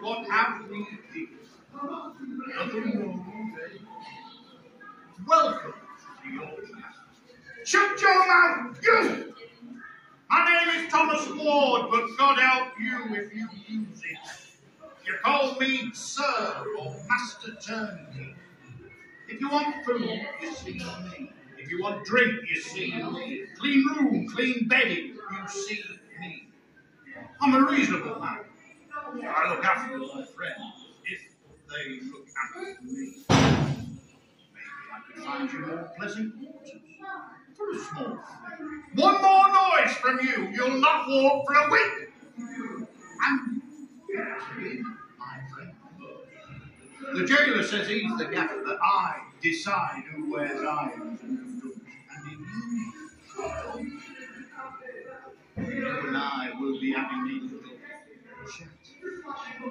What have we here? Nothing more, eh? Welcome to York. Shut your mouth, you! My name is Thomas Ward, but God help you if you use it. You call me Sir or Master Turnkey. If you want food, you see me. If you want drink, you see me. Clean room, clean bedding, you see me. I'm a reasonable man. I look after my friends if they look after me. Maybe I could find you more pleasant quarters for a small fee. One more noise from you, you'll not walk for a week. And my friend. The jailer says he's the gaffer, that I decide who wears irons and who doesn't. And in you, and I will be having